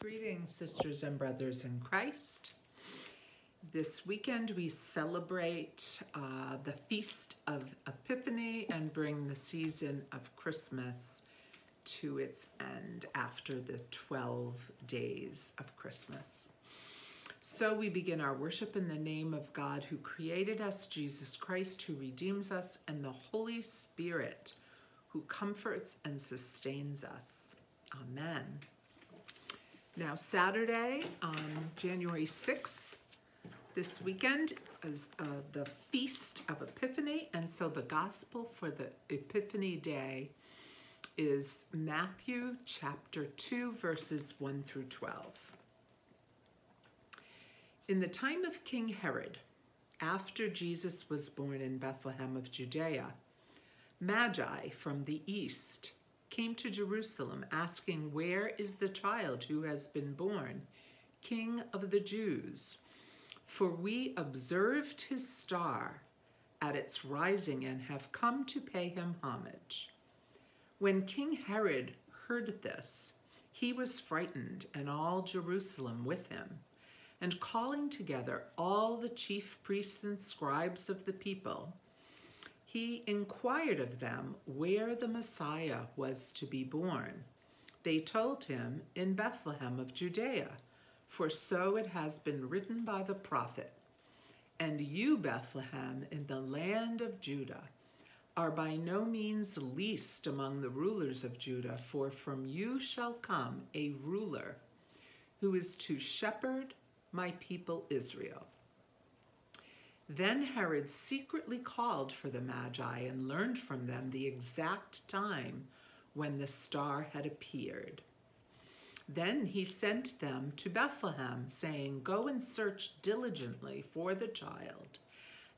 Greetings, sisters and brothers in Christ. This weekend we celebrate uh, the Feast of Epiphany and bring the season of Christmas to its end after the 12 days of Christmas. So we begin our worship in the name of God who created us, Jesus Christ who redeems us, and the Holy Spirit who comforts and sustains us. Amen. Now, Saturday, um, January 6th, this weekend is uh, the Feast of Epiphany, and so the Gospel for the Epiphany Day is Matthew chapter 2, verses 1 through 12. In the time of King Herod, after Jesus was born in Bethlehem of Judea, Magi from the east came to Jerusalem asking, Where is the child who has been born, King of the Jews? For we observed his star at its rising and have come to pay him homage. When King Herod heard this, he was frightened, and all Jerusalem with him. And calling together all the chief priests and scribes of the people, he inquired of them where the Messiah was to be born. They told him, In Bethlehem of Judea, for so it has been written by the prophet. And you, Bethlehem, in the land of Judah, are by no means least among the rulers of Judah, for from you shall come a ruler who is to shepherd my people Israel. Then Herod secretly called for the Magi and learned from them the exact time when the star had appeared. Then he sent them to Bethlehem, saying, Go and search diligently for the child.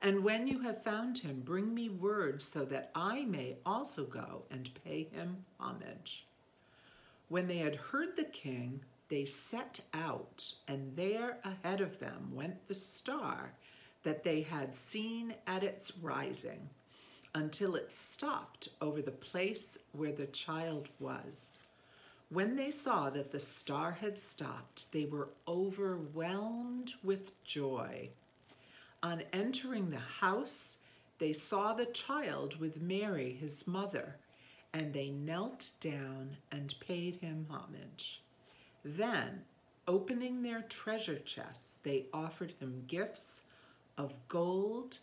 And when you have found him, bring me word so that I may also go and pay him homage. When they had heard the king, they set out, and there ahead of them went the star that they had seen at its rising until it stopped over the place where the child was. When they saw that the star had stopped, they were overwhelmed with joy. On entering the house, they saw the child with Mary, his mother, and they knelt down and paid him homage. Then, opening their treasure chests, they offered him gifts of gold,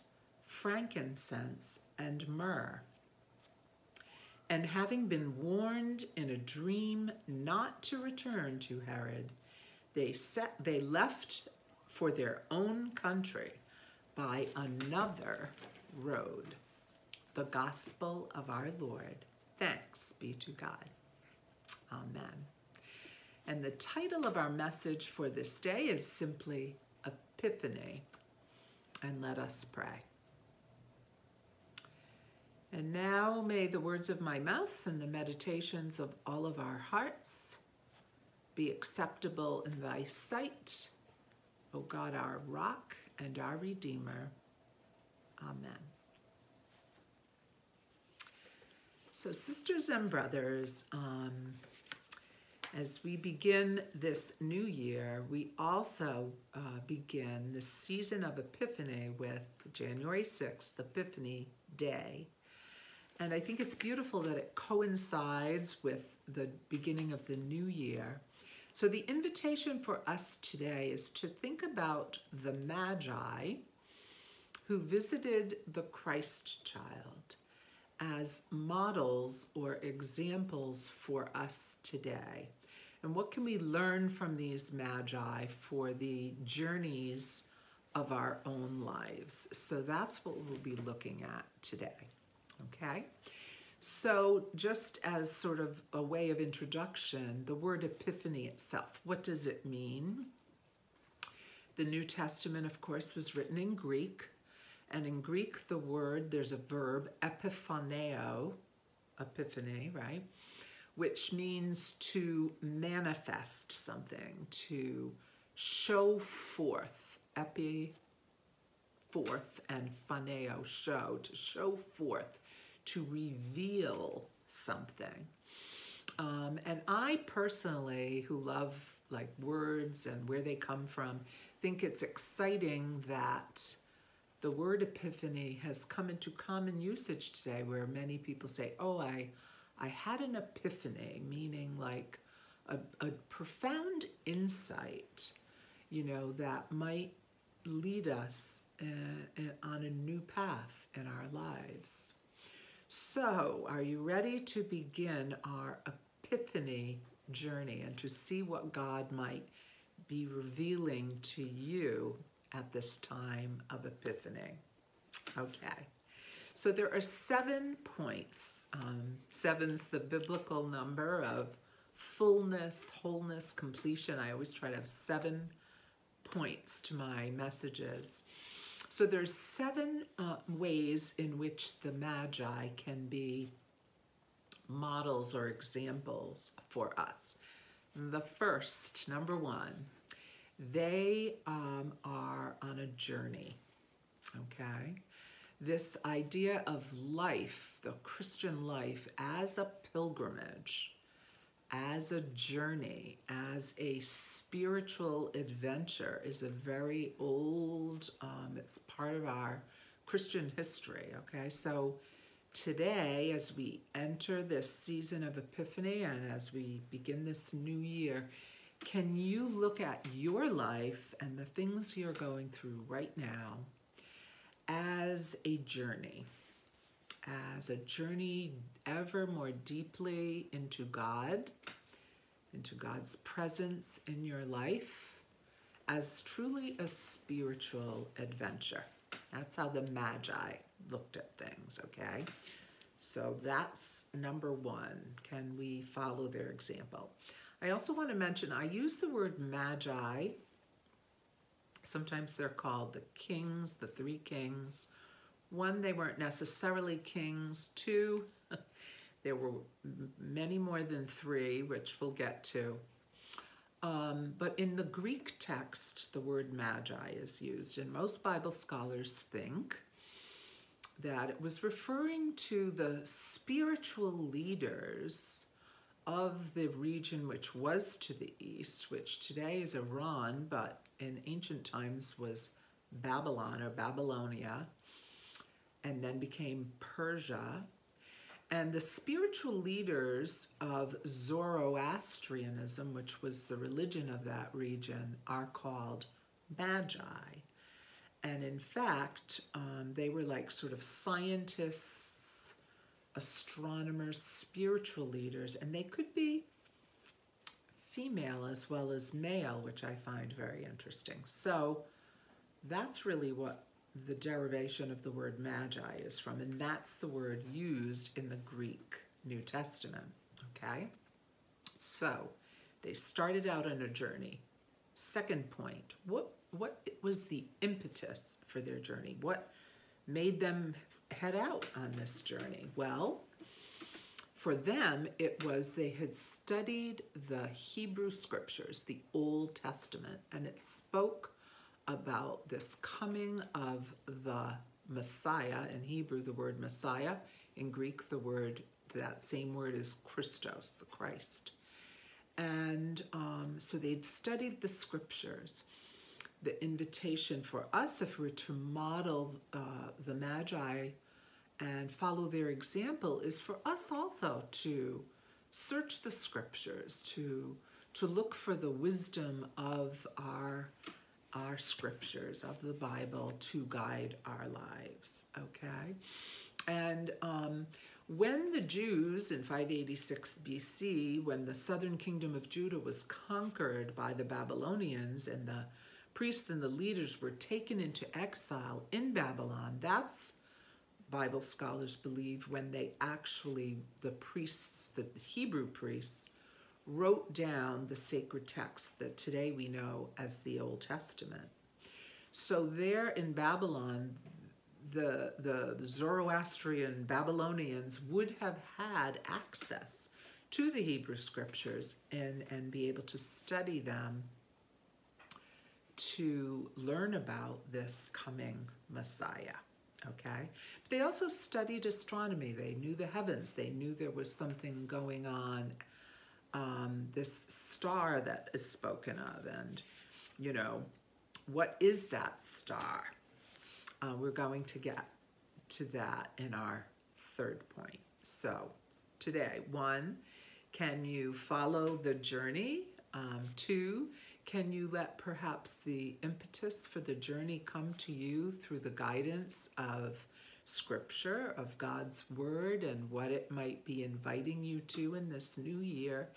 frankincense, and myrrh. And having been warned in a dream not to return to Herod, they, set, they left for their own country by another road. The gospel of our Lord. Thanks be to God. Amen. And the title of our message for this day is simply Epiphany and let us pray. And now may the words of my mouth and the meditations of all of our hearts be acceptable in thy sight, O God, our rock and our redeemer. Amen. So, sisters and brothers, um, as we begin this new year, we also uh, begin the season of Epiphany with January 6th, Epiphany Day. And I think it's beautiful that it coincides with the beginning of the new year. So the invitation for us today is to think about the Magi who visited the Christ child as models or examples for us today. And what can we learn from these magi for the journeys of our own lives? So that's what we'll be looking at today, okay? So just as sort of a way of introduction, the word epiphany itself, what does it mean? The New Testament, of course, was written in Greek. And in Greek, the word, there's a verb, epiphaneo, epiphany, right? Which means to manifest something, to show forth, epi, forth, and phaneo, show, to show forth, to reveal something. Um, and I personally, who love like words and where they come from, think it's exciting that the word epiphany has come into common usage today where many people say, oh, I, I had an epiphany, meaning like a, a profound insight, you know, that might lead us uh, on a new path in our lives. So, are you ready to begin our epiphany journey and to see what God might be revealing to you at this time of epiphany? Okay. So there are seven points. Um, seven's the biblical number of fullness, wholeness, completion. I always try to have seven points to my messages. So there's seven uh, ways in which the Magi can be models or examples for us. The first, number one, they um, are on a journey, okay? This idea of life, the Christian life, as a pilgrimage as a journey, as a spiritual adventure is a very old, um, it's part of our Christian history, okay? So today, as we enter this season of Epiphany and as we begin this new year, can you look at your life and the things you're going through right now as a journey? as a journey ever more deeply into God, into God's presence in your life, as truly a spiritual adventure. That's how the Magi looked at things, okay? So that's number one. Can we follow their example? I also want to mention I use the word Magi. Sometimes they're called the kings, the three kings, one, they weren't necessarily kings. Two, there were many more than three, which we'll get to. Um, but in the Greek text, the word magi is used, and most Bible scholars think that it was referring to the spiritual leaders of the region which was to the east, which today is Iran, but in ancient times was Babylon or Babylonia, and then became Persia. And the spiritual leaders of Zoroastrianism, which was the religion of that region, are called Magi. And in fact, um, they were like sort of scientists, astronomers, spiritual leaders, and they could be female as well as male, which I find very interesting. So that's really what the derivation of the word magi is from, and that's the word used in the Greek New Testament, okay? So they started out on a journey. Second point, what, what was the impetus for their journey? What made them head out on this journey? Well, for them, it was they had studied the Hebrew scriptures, the Old Testament, and it spoke about this coming of the Messiah. In Hebrew, the word Messiah. In Greek, the word, that same word is Christos, the Christ. And um, so they'd studied the scriptures. The invitation for us, if we're to model uh, the Magi and follow their example, is for us also to search the scriptures, to, to look for the wisdom of our our scriptures of the Bible to guide our lives, okay? And um, when the Jews in 586 BC, when the southern kingdom of Judah was conquered by the Babylonians and the priests and the leaders were taken into exile in Babylon, that's Bible scholars believe when they actually, the priests, the Hebrew priests, wrote down the sacred texts that today we know as the Old Testament. So there in Babylon, the, the Zoroastrian Babylonians would have had access to the Hebrew scriptures and, and be able to study them to learn about this coming Messiah. Okay? But they also studied astronomy. They knew the heavens. They knew there was something going on um, this star that is spoken of, and you know, what is that star? Uh, we're going to get to that in our third point. So, today, one, can you follow the journey? Um, two, can you let perhaps the impetus for the journey come to you through the guidance of scripture, of God's word, and what it might be inviting you to in this new year?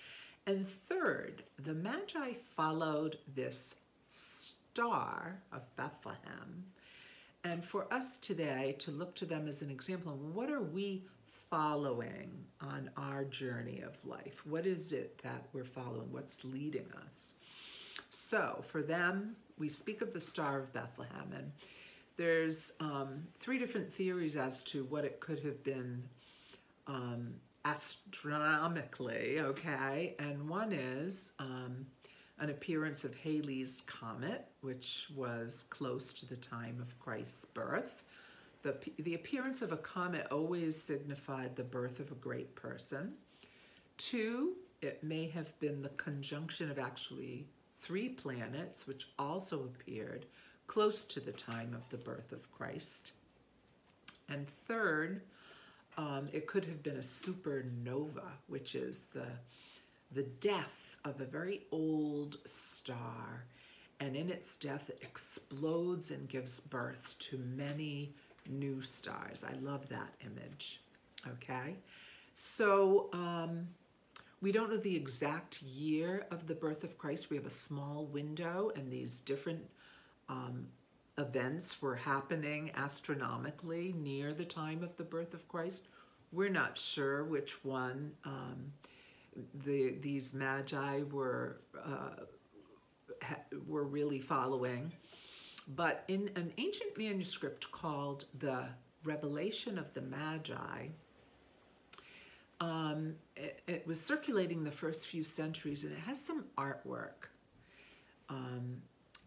And third, the Magi followed this star of Bethlehem. And for us today to look to them as an example, what are we following on our journey of life? What is it that we're following? What's leading us? So for them, we speak of the Star of Bethlehem, and there's um, three different theories as to what it could have been um, astronomically, okay? And one is um, an appearance of Halley's Comet, which was close to the time of Christ's birth. The, the appearance of a comet always signified the birth of a great person. Two, it may have been the conjunction of actually three planets, which also appeared close to the time of the birth of Christ. And third, um, it could have been a supernova, which is the, the death of a very old star. And in its death, it explodes and gives birth to many new stars. I love that image. Okay, so um, we don't know the exact year of the birth of Christ. We have a small window, and these different um, events were happening astronomically near the time of the birth of Christ. We're not sure which one um, the these magi were uh, were really following. But in an ancient manuscript called the Revelation of the Magi, um, it, it, was circulating the first few centuries and it has some artwork. Um,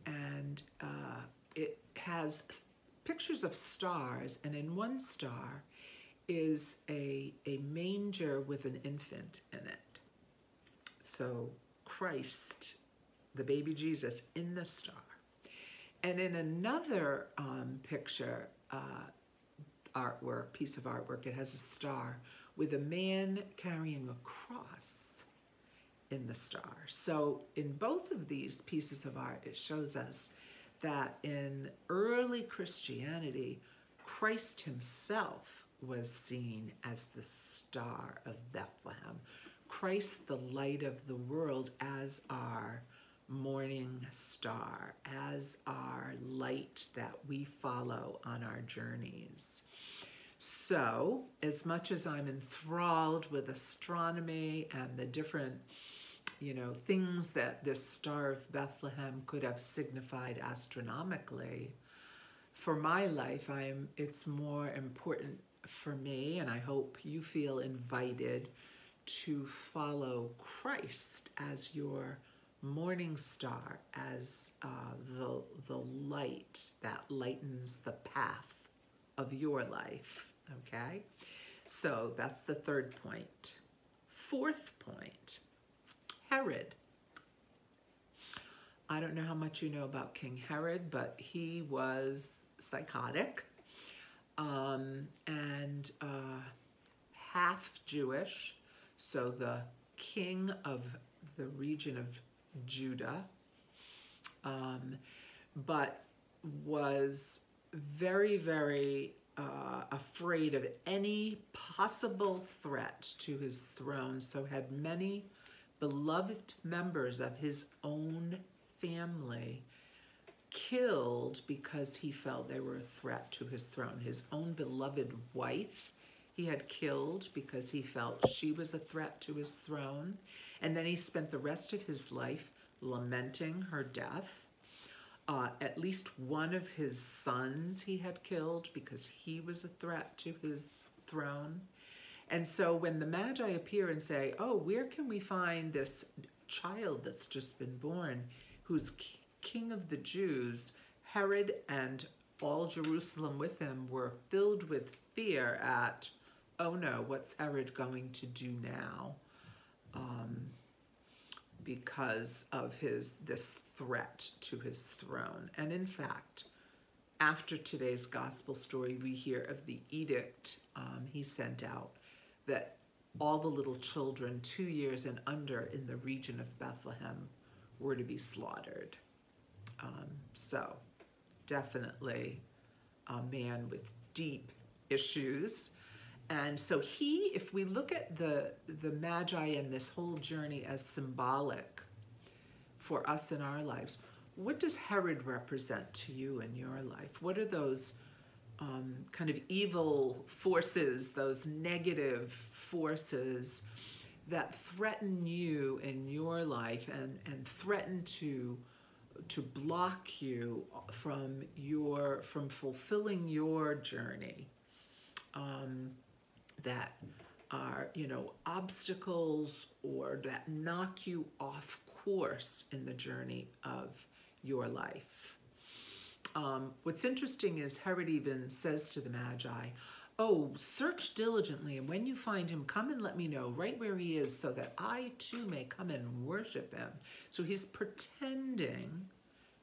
and uh, it has pictures of stars, and in one star is a, a manger with an infant in it. So Christ, the baby Jesus, in the star. And in another um, picture, uh, artwork, piece of artwork, it has a star with a man carrying a cross in the star. So in both of these pieces of art, it shows us that in early Christianity, Christ himself was seen as the star of Bethlehem. Christ, the light of the world, as our morning star, as our light that we follow on our journeys. So, as much as I'm enthralled with astronomy and the different, you know, things that this Star of Bethlehem could have signified astronomically, for my life, I'm it's more important for me, and I hope you feel invited to follow Christ as your morning star as uh, the, the light that lightens the path of your life, okay? So that's the third point. Fourth point, Herod. I don't know how much you know about King Herod, but he was psychotic um, and uh, half Jewish. So the king of the region of Judah, um, but was very, very uh, afraid of any possible threat to his throne, so had many beloved members of his own family killed because he felt they were a threat to his throne. His own beloved wife he had killed because he felt she was a threat to his throne. And then he spent the rest of his life lamenting her death. Uh, at least one of his sons he had killed because he was a threat to his throne. And so when the Magi appear and say, Oh, where can we find this child that's just been born who's king of the Jews? Herod and all Jerusalem with him were filled with fear at oh no, what's Herod going to do now? Um, because of his this threat to his throne. And in fact, after today's gospel story, we hear of the edict um, he sent out that all the little children two years and under in the region of Bethlehem were to be slaughtered. Um, so, definitely a man with deep issues. And so he, if we look at the, the Magi and this whole journey as symbolic for us in our lives, what does Herod represent to you in your life? What are those um, kind of evil forces, those negative forces that threaten you in your life and, and threaten to to block you from your from fulfilling your journey um, that are you know obstacles or that knock you off course in the journey of your life. Um, what's interesting is herod even says to the magi oh search diligently and when you find him come and let me know right where he is so that i too may come and worship him. So he's pretending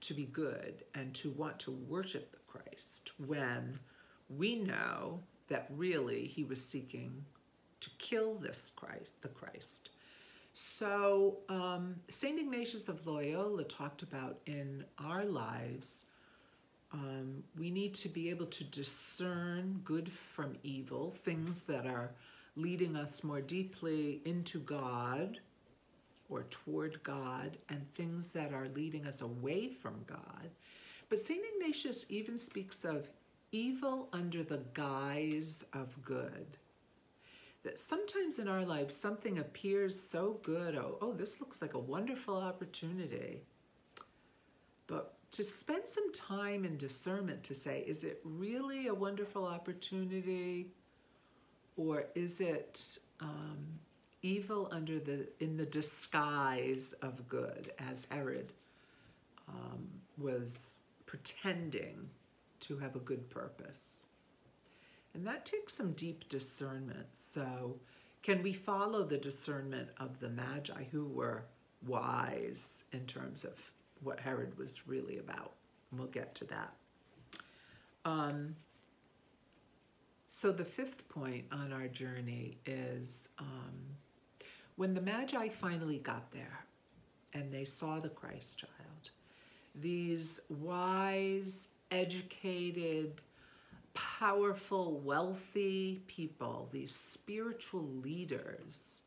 to be good and to want to worship the Christ when we know that really he was seeking to kill this Christ, the Christ. So um, St. Ignatius of Loyola talked about in our lives, um, we need to be able to discern good from evil, things that are leading us more deeply into God or toward God and things that are leading us away from God. But St. Ignatius even speaks of evil under the guise of good. That sometimes in our lives something appears so good, oh, oh, this looks like a wonderful opportunity. But to spend some time in discernment to say, is it really a wonderful opportunity? Or is it um, evil under the in the disguise of good, as Herod um, was pretending to have a good purpose. And that takes some deep discernment. So, can we follow the discernment of the Magi who were wise in terms of what Herod was really about? And we'll get to that. Um, so, the fifth point on our journey is um, when the Magi finally got there and they saw the Christ child, these wise, educated, powerful, wealthy people, these spiritual leaders,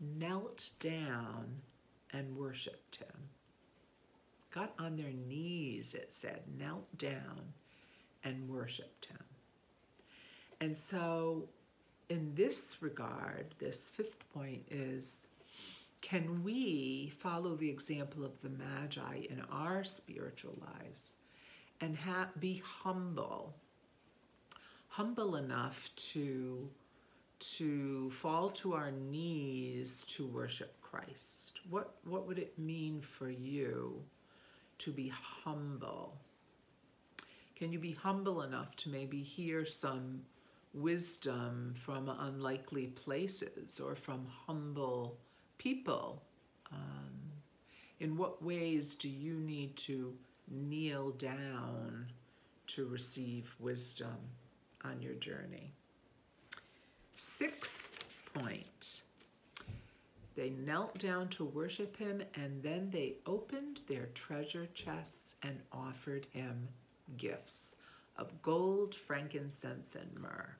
knelt down and worshiped him. Got on their knees, it said, knelt down and worshiped him. And so in this regard, this fifth point is can we follow the example of the Magi in our spiritual lives and be humble, humble enough to, to fall to our knees to worship Christ? What, what would it mean for you to be humble? Can you be humble enough to maybe hear some wisdom from unlikely places or from humble people? Um, in what ways do you need to kneel down to receive wisdom on your journey? Sixth point. They knelt down to worship him and then they opened their treasure chests and offered him gifts of gold, frankincense, and myrrh.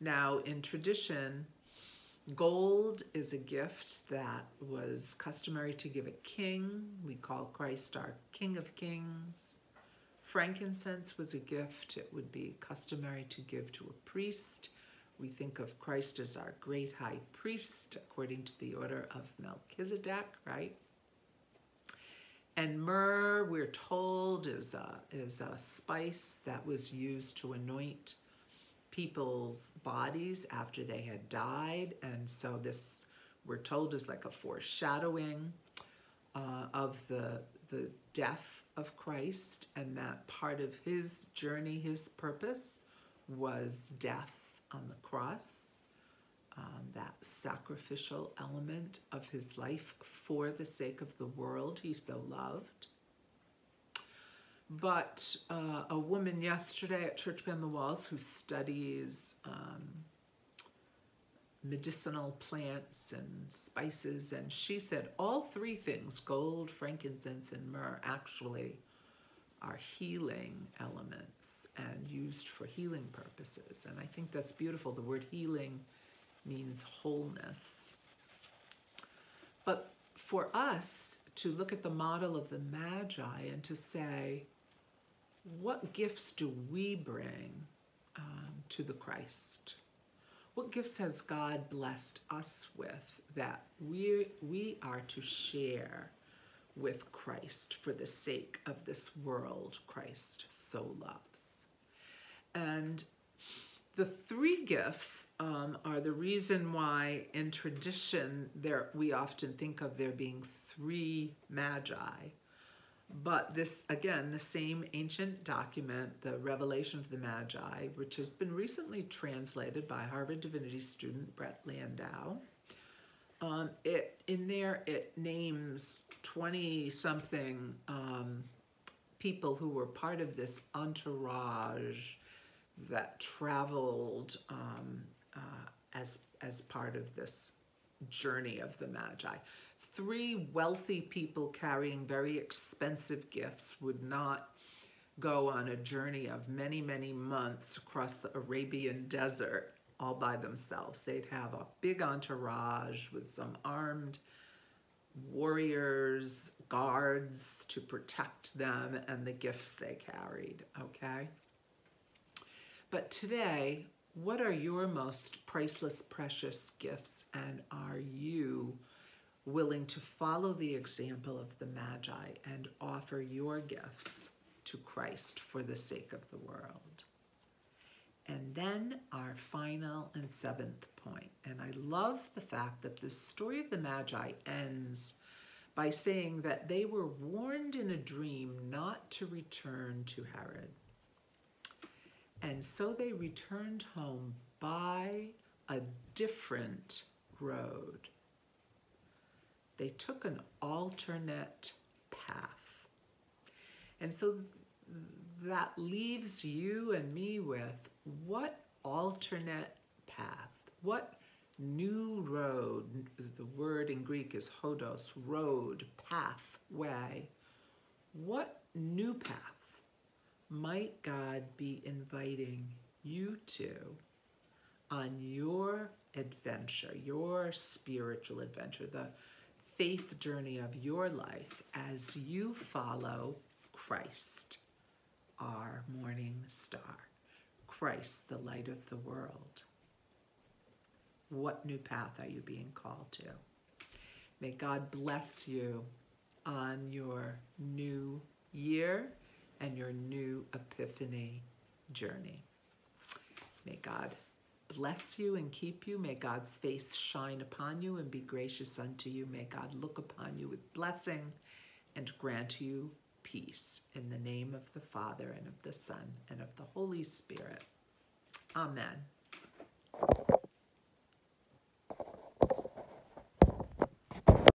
Now, in tradition, gold is a gift that was customary to give a king. We call Christ our King of Kings. Frankincense was a gift it would be customary to give to a priest. We think of Christ as our great high priest according to the order of Melchizedek, right? And myrrh, we're told, is a, is a spice that was used to anoint people's bodies after they had died. And so this, we're told, is like a foreshadowing uh, of the, the death of Christ and that part of his journey, his purpose was death on the cross. um, that sacrificial element of his life for the sake of the world he so loved. But uh, a woman yesterday at Church Beyond the Walls who studies um, medicinal plants and spices, and she said all three things gold, frankincense, and myrrh actually are healing elements and used for healing purposes. And I think that's beautiful. The word healing means wholeness. But for us to look at the model of the Magi and to say, what gifts do we bring um, to the Christ? What gifts has God blessed us with that we, we are to share with Christ for the sake of this world Christ so loves? And the three gifts um, are the reason why in tradition there we often think of there being three magi but this, again, the same ancient document, the Revelation of the Magi, which has been recently translated by Harvard Divinity student Brent Landau. Um, it in there it names 20 something um, people who were part of this entourage that traveled um, uh, as as part of this journey of the Magi three wealthy people carrying very expensive gifts would not go on a journey of many, many months across the Arabian desert all by themselves. They'd have a big entourage with some armed warriors, guards to protect them and the gifts they carried, okay? But today, what are your most priceless, precious gifts and are you willing to follow the example of the Magi and offer your gifts to Christ for the sake of the world. And then our final and seventh point. And I love the fact that the story of the Magi ends by saying that they were warned in a dream not to return to Herod. And so they returned home by a different road they took an alternate path. And so that leaves you and me with what alternate path, what new road, the word in Greek is hodos, road, path, way. What new path might God be inviting you to on your adventure, your spiritual adventure, the faith journey of your life as you follow Christ, our morning star, Christ, the light of the world. What new path are you being called to? May God bless you on your new year and your new epiphany journey. May God bless you and keep you. May God's face shine upon you and be gracious unto you. May God look upon you with blessing and grant you peace. In the name of the Father and of the Son and of the Holy Spirit. Amen.